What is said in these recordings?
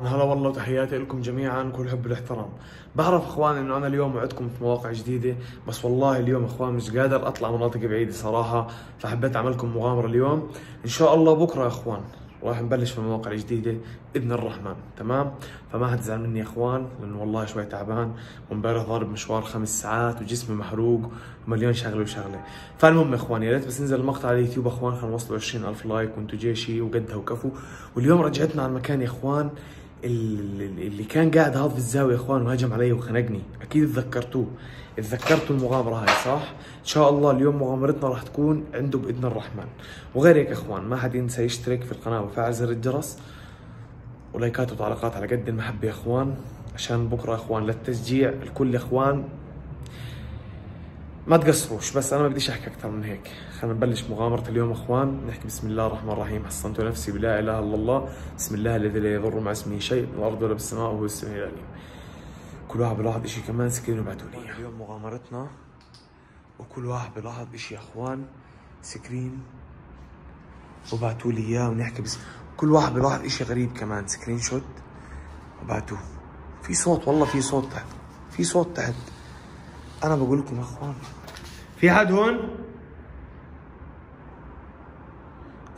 هلا والله وتحياتي لكم جميعا كل حب والاحترام. بعرف اخوان إنه أنا اليوم وعدكم في مواقع جديدة بس والله اليوم أخوان مش قادر أطلع مناطق بعيدة صراحة فحبيت أعملكم مغامرة اليوم. إن شاء الله بكرة يا أخوان راح نبلش في المواقع الجديده بإذن الرحمن تمام؟ فما حد زعل مني يا أخوان لأنه والله شوي تعبان وامبارح ضارب مشوار خمس ساعات وجسمي محروق ومليون شغلة وشغلة. فالمهم يا أخوان يا ريت بس ننزل المقطع على اليوتيوب أخوان خلينا نوصلوا 20000 لايك وأنتم جيشي وقدها وكفو. واليوم رجعتنا على المكان يا أخوان اللي كان قاعد هذا في الزاوية يا إخوان وهجم علي وخنقني. أكيد تذكرتوه. تذكرتوا المغامرة هاي صح؟ إن شاء الله اليوم مغامرتنا راح تكون عنده بإذن الرحمن. وغير هيك إخوان ما حد ينسى يشترك في القناة ويفعل زر الجرس ولايكات وتعليقات على قد المحبة يا إخوان. عشان بكرة إخوان للتشجيع الكل إخوان ما تقصروش بس أنا ما بديش أحكي أكثر من هيك. خلينا نبلش مغامرة اليوم أخوان. نحكي بسم الله الرحمن الرحيم. حصنت نفسي بلا إله إلا الله. بسم الله الذي لا يضر مع اسمه شيء بالارض ولا بالسماء وهو السميع العليم. كل واحد بلاحظ إشي كمان screen وبعتوا لي اليوم مغامرتنا. وكل واحد بلاحظ يا أخوان screen وبعتوا لي إياه ونحكي بس. كل واحد بلاحظ إشي غريب كمان screenshot وبعتوه في صوت والله في صوت تحت في صوت تحت. أنا بقول لكم أخوان. في حد هون؟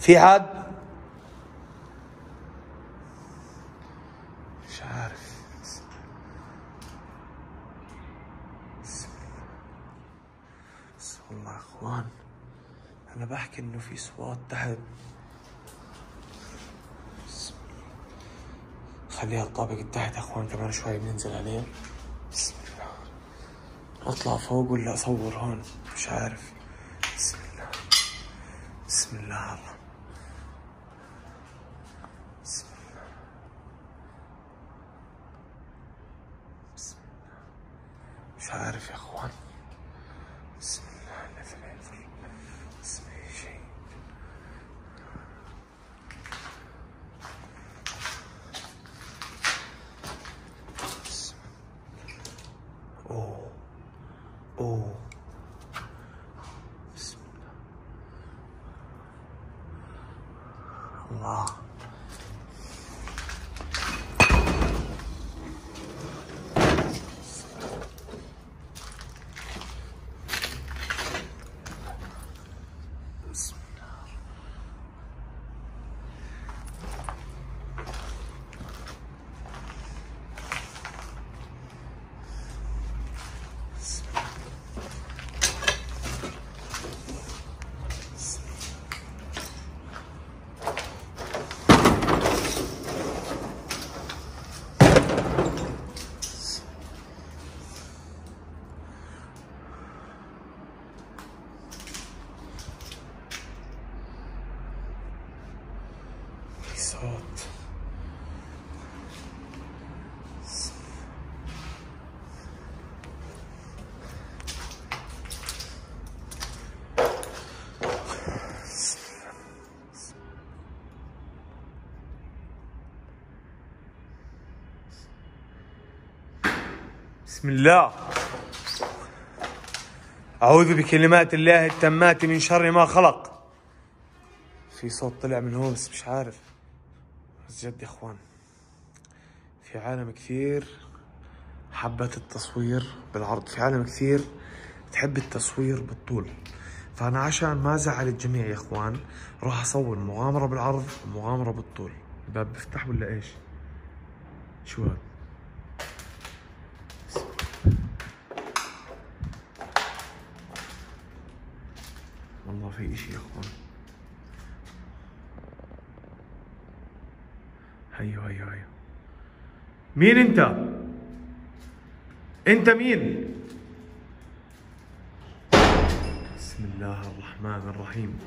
في حد؟ مش عارف. بس والله يا اخوان أنا بحكي انه في اصوات تحت. خليها الطابق يا اخوان كمان شوي بننزل عليه. بسم الله أطلع فوق ولا أصور هون؟ مش عارف. بسم الله. بسم الله. الرحمن بسم الله بسم الله مش عارف يا اخوان بسم الله الذي لا يضر اسمه شيء بسم اوه اوه بسم الله الله صوت بسم الله. أعوذ بكلمات الله التامات من شر ما خلق. في صوت طلع من هون بس مش عارف. بس جد يا إخوان في عالم كثير حبت التصوير بالعرض في عالم كثير تحب التصوير بالطول. فأنا عشان ما زعل الجميع يا إخوان راح أصور مغامرة بالعرض ومغامرة بالطول. الباب بيفتح ولا إيش؟ شو هذا؟ والله في إشي يا إخوان. هيو هيو هيو مين أنت؟ أنت مين؟ بسم الله الرحمن الرحيم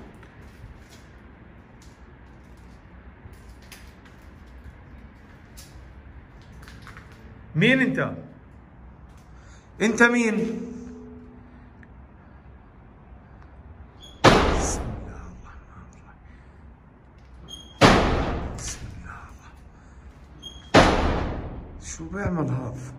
مين أنت؟ أنت مين؟ اعمل هاف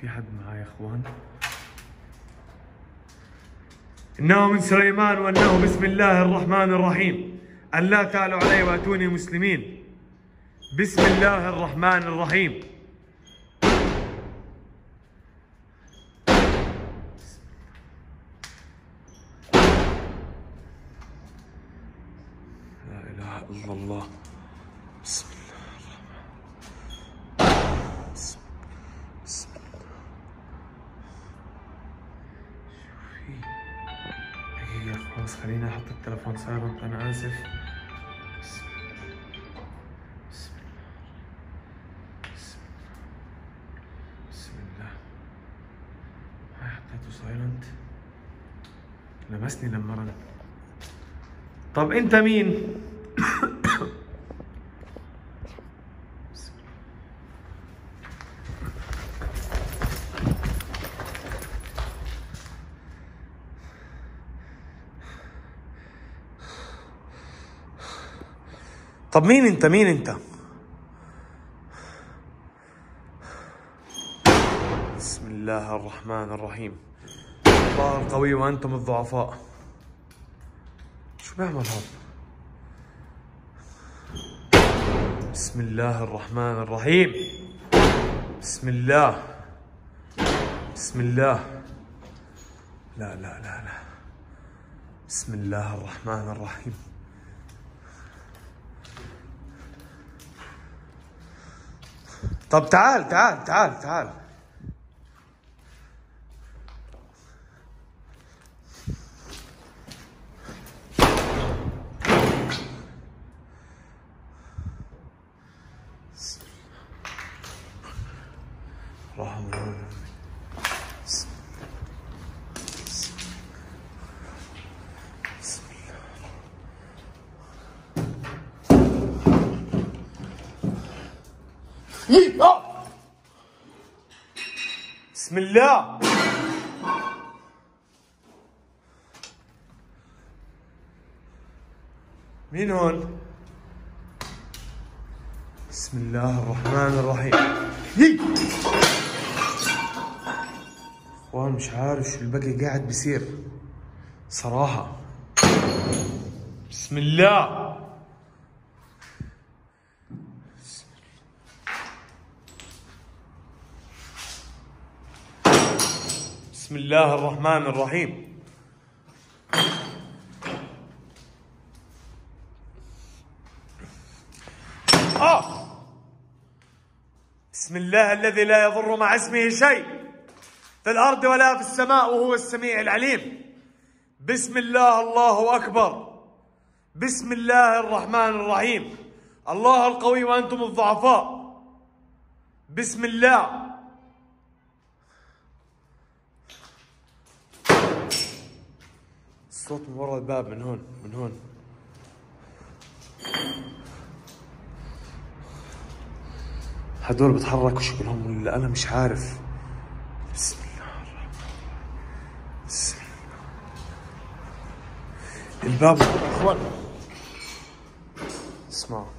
في حد معاي إخوان؟ إنه من سليمان وإنه بسم الله الرحمن الرحيم. ان لا تعلوا علي واتوني مسلمين بسم الله الرحمن الرحيم لا اله الا الله بسم الله الرحمن بسم بسم الله شو في دقيقة خلاص خليني أحط التلفون silent أنا اسف بسم الله بسم الله بسم الله بسم الله هاي حطيته silent لمسني لما رن طب أنت مين؟ طب مين أنت؟ مين أنت؟ بسم الله الرحمن الرحيم. الله القوي وأنتم الضعفاء. شو بيعمل هذا بسم الله الرحمن الرحيم. بسم الله. بسم الله. لا لا لا لا. بسم الله الرحمن الرحيم. طب تعال تعال تعال تعال. بسم الله. مين هون؟ بسم الله الرحمن الرحيم. هي. إخوان مش عارف شو البقي قاعد بيصير. صراحة. بسم الله. بسم الله الرحمن الرحيم. آه. بسم الله الذي لا يضر مع اسمه شيء. في الأرض ولا في السماء وهو السميع العليم. بسم الله الله أكبر. بسم الله الرحمن الرحيم. الله القوي وأنتم الضعفاء. بسم الله. الصوت من وراء الباب من هون من هون. هدول بتحركوا شكلهم ولا أنا مش عارف. بسم الله الرحمن بسم الله. الباب إخوان. اسمعوا.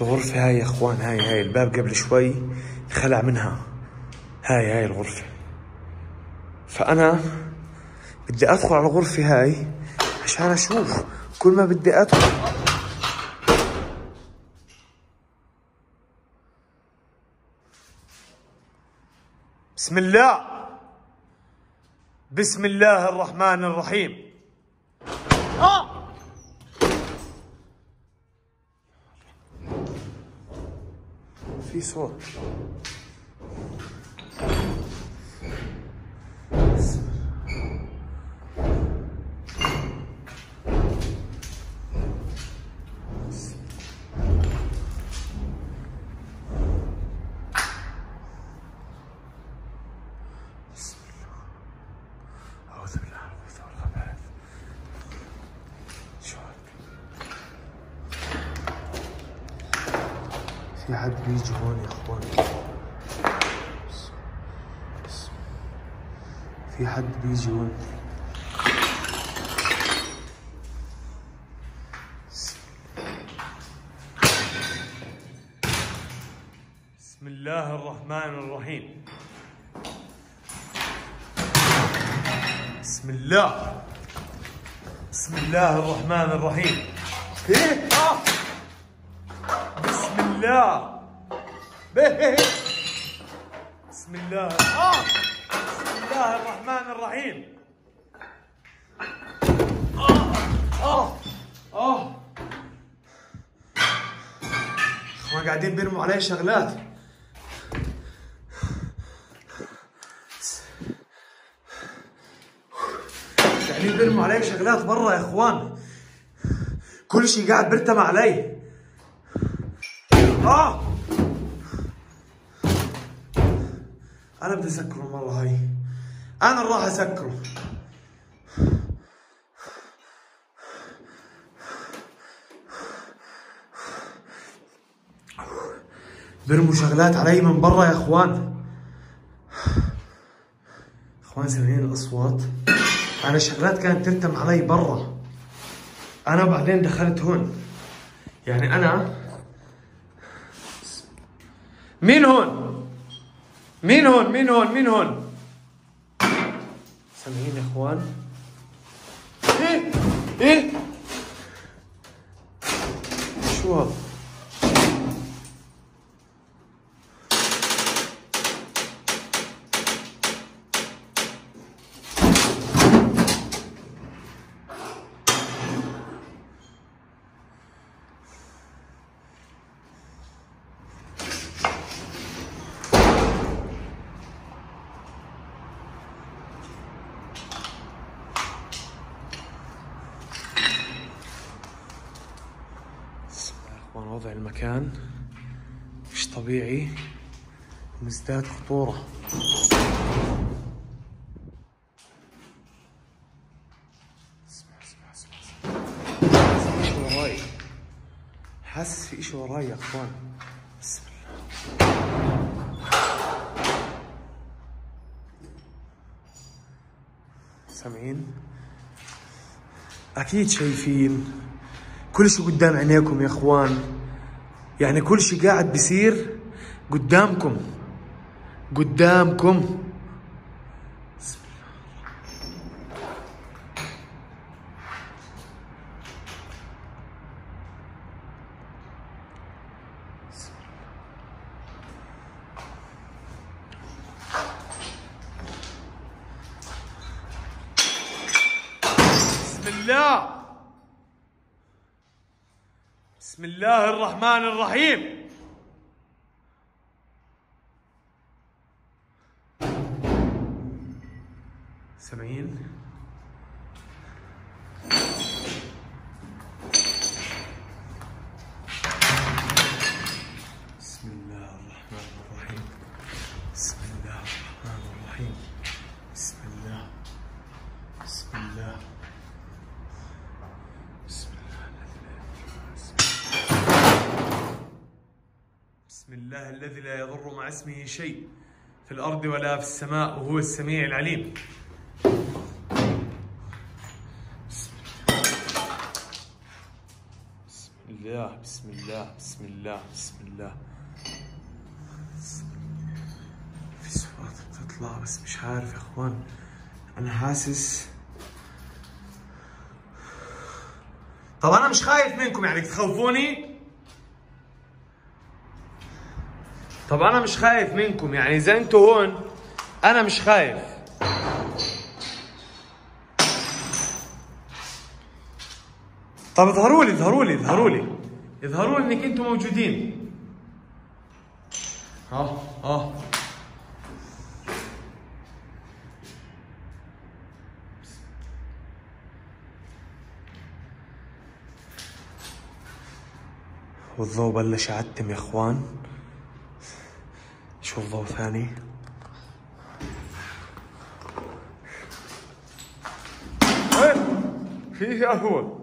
الغرفة هاي يا إخوان هاي هاي الباب قبل شوي خلع منها. هاي هاي الغرفة. فأنا بدي أدخل على الغرفة هاي عشان أشوف. كل ما بدي أدخل بسم الله. بسم الله الرحمن الرحيم. في صوت في حد بيجي هون يا اخوان. في حد بيجي هون. بسم الله الرحمن الرحيم. بسم الله. بسم الله الرحمن الرحيم. إيه؟ آه. الله بسم الله. آه. بسم الله الرحمن الرحيم. آه. آه. آه. قاعدين بيرموا علي شغلات. قاعدين بيرموا علي شغلات برا يا إخوان. كل شيء قاعد بيرتمى علي. آه. أنا بدي اسكره المره هاي. أنا راح اسكره بيرموا شغلات علي من برا يا إخوان. إخوان سامعين الأصوات؟ أنا شغلات كانت ترتم علي برا. أنا بعدين دخلت هون. يعني أنا مين هون مين هون مين هون مين هون سامعين يا اخوان إيه إيه شو هذا اخوان وضع المكان. مش طبيعي. مزداد خطورة. اسمع اسمع اسمع اسمع. وراي. حاسس في اشي وراي يا اخوان. بسم الله. سامعين؟ أكيد شايفين. كل شيء قدام عينيكم يا إخوان. يعني كل شيء قاعد بيصير قدامكم. قدامكم بسم الله. بسم الله. بسم الله بسم الله الرحمن الرحيم. سامعين الله الذي لا يضر مع اسمه شيء في الأرض ولا في السماء وهو السميع العليم. بسم الله بسم الله بسم الله بسم الله. في صوت بتطلع بس مش عارف يا إخوان. أنا حاسس طب أنا مش خايف منكم يعني تخوفوني؟ طب أنا مش خايف منكم يعني إذا أنتوا هون أنا مش خايف. طب اظهروا لي اظهروا لي اظهروا لي. اظهروا لي إنك أنتم موجودين. آه آه والضوء بلش يعتم يا إخوان. شوف ضوء ثاني. وين؟ في هو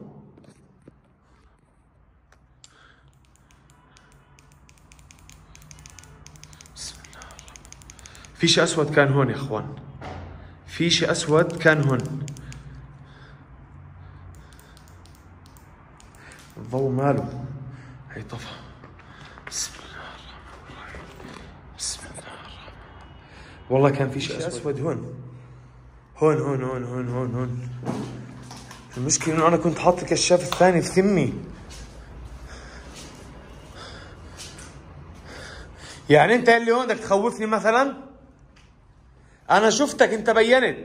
في شيء أسود كان هون يا إخوان. في شيء أسود كان هون. الضوء ماله؟ هي طفى بسم الله الرحمن الرحيم بسم الله الرحمن الرحيم والله كان في شيء اسود. هون. هون هون هون هون هون هون. المشكلة إنه أنا كنت حاط الكشاف الثاني في ثمي. يعني أنت اللي هون بدك تخوفني مثلا؟ أنا شفتك أنت بينت.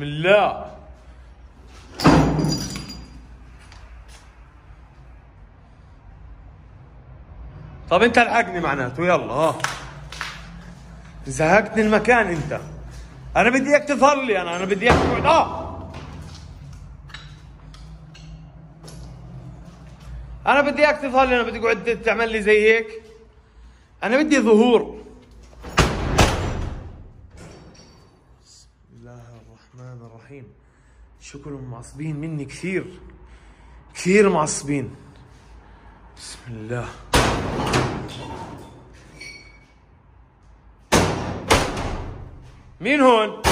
بسم الله. طب انت الحقني معناته يلا. ها زهقتني المكان انت. أنا بدي اياك تظهر لي أنا أنا بدي اياك تقعد. آه. أنا بدي اياك تظهر لي أنا بدي اقعد تعمل لي زي هيك. أنا بدي ظهور. الرحيم. شكلهم معصبين مني كثير. كثير معصبين. بسم الله. مين هون؟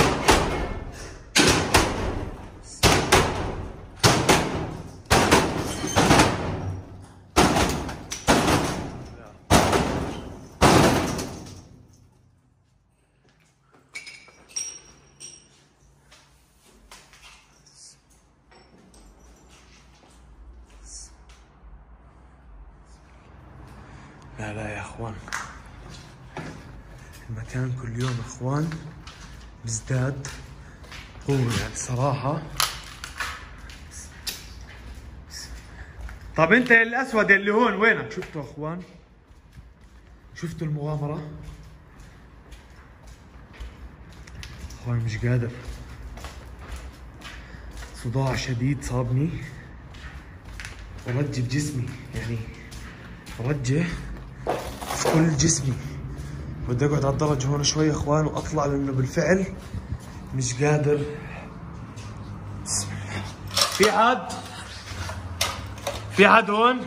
لا لا يا إخوان. المكان كل يوم إخوان بيزداد قوة يعني صراحة. طب أنت الأسود اللي هون وينك؟ شفتوا إخوان؟ شفتوا المغامرة؟ اخوان مش قادر. صداع شديد صابني. ورجة بجسمي يعني. في كل جسمي. بدي أقعد على الدرج هون شوي إخوان وأطلع لأنه بالفعل مش قادر. في حد؟ في حد هون؟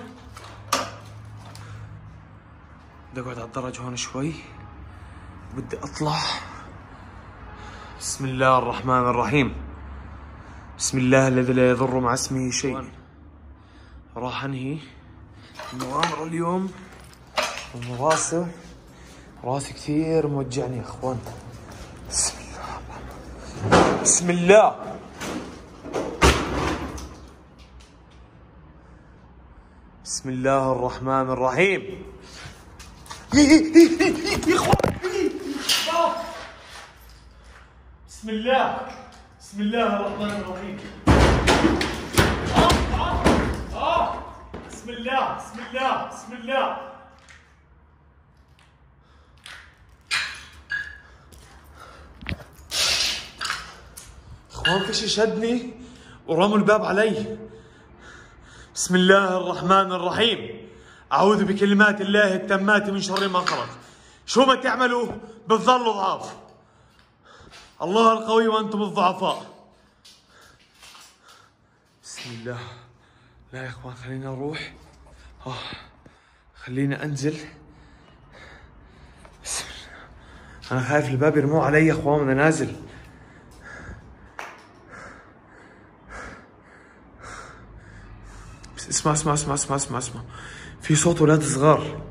بدي أقعد على الدرج هون شوي. بدي أطلع. بسم الله الرحمن الرحيم. بسم الله الذي لا يضر مع اسمه شيء. راح أنهي. المغامرة اليوم. وراسه راسي كثير موجعني يا اخوان. بسم الله. بسم الله. بسم الله الرحمن الرحيم. يا إخوان. بسم الله. بسم الله الرحمن الرحيم. آه، آه، آه. بسم الله بسم الله بسم الله. اخوان شي شدني ورموا الباب علي. بسم الله الرحمن الرحيم. أعوذ بكلمات الله التامات من شر ما خلق. شو ما تعملوا بتظلوا ضعاف الله القوي وأنتم الضعفاء. بسم الله. لا يا إخوان خلينا نروح. آه. خلينا أنزل. بسم الله. أنا خايف الباب يرموه علي يا إخوان وأنا نازل. اسمع اسمع اسمع اسمع اسمع اسمع. في صوت ولاد صغار.